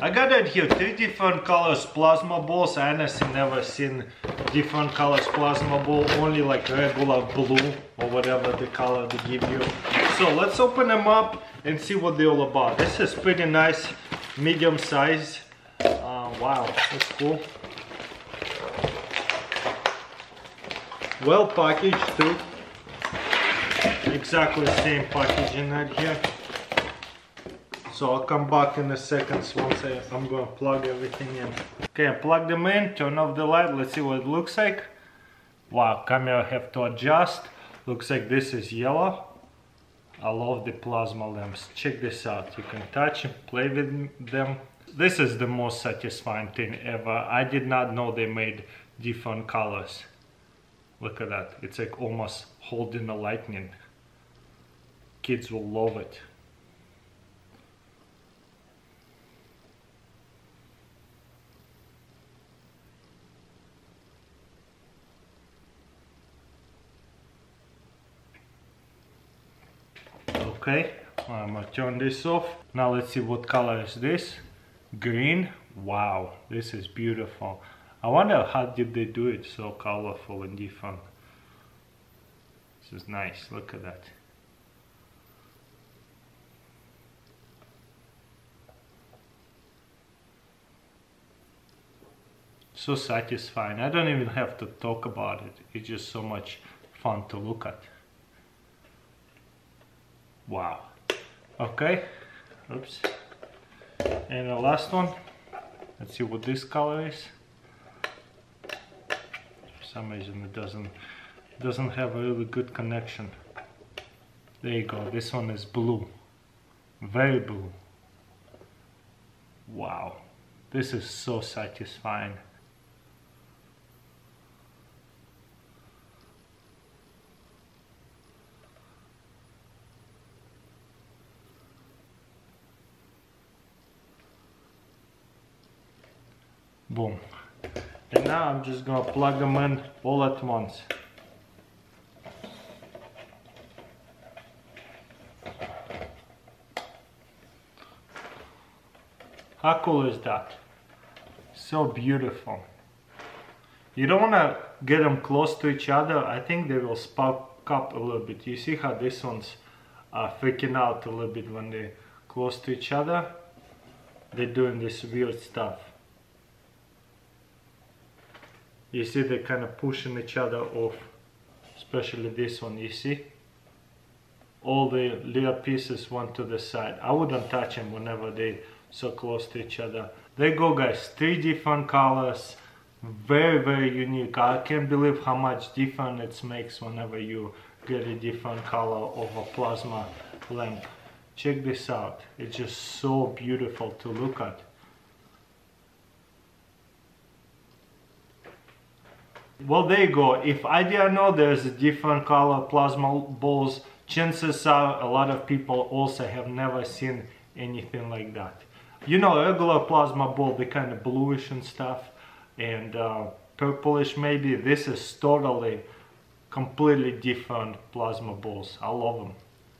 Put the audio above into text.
I got it here, three different colors plasma balls. I honestly never seen different colors plasma ball, only like regular blue or whatever the color they give you. So let's open them up and see what they're all about. This is pretty nice, medium size. Uh, wow, that's cool. Well packaged too. Exactly the same packaging right here. So I'll come back in a second once I, I'm gonna plug everything in. Okay, I plug them in, turn off the light, let's see what it looks like. Wow, camera have to adjust. Looks like this is yellow. I love the plasma lamps. Check this out. You can touch and play with them. This is the most satisfying thing ever. I did not know they made different colors. Look at that. It's like almost holding a lightning. Kids will love it. Okay, I'm gonna turn this off. Now let's see what color is this. Green. Wow, this is beautiful. I wonder how did they do it so colorful and different. This is nice, look at that. So satisfying. I don't even have to talk about it. It's just so much fun to look at. Wow. Okay. Oops. And the last one. Let's see what this color is. For some reason it doesn't doesn't have a really good connection. There you go. This one is blue. Very blue. Wow. This is so satisfying. Boom. And now I'm just gonna plug them in all at once. How cool is that? So beautiful. You don't want to get them close to each other. I think they will spark up a little bit. You see how this one's uh, freaking out a little bit when they're close to each other? They're doing this weird stuff you see they're kind of pushing each other off especially this one you see? All the little pieces went to the side. I wouldn't touch them whenever they so close to each other. There you go guys three different colors. Very very unique. I can't believe how much different it makes whenever you get a different color of a plasma lamp. Check this out. It's just so beautiful to look at Well, there you go. If I didn't know there's a different color plasma balls, chances are a lot of people also have never seen anything like that. You know, regular plasma ball, the kind of bluish and stuff, and uh, purplish maybe. This is totally, completely different plasma balls. I love them.